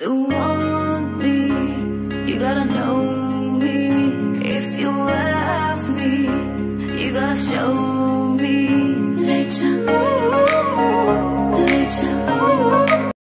you want me, you gotta know me. If you love me, you gotta show me.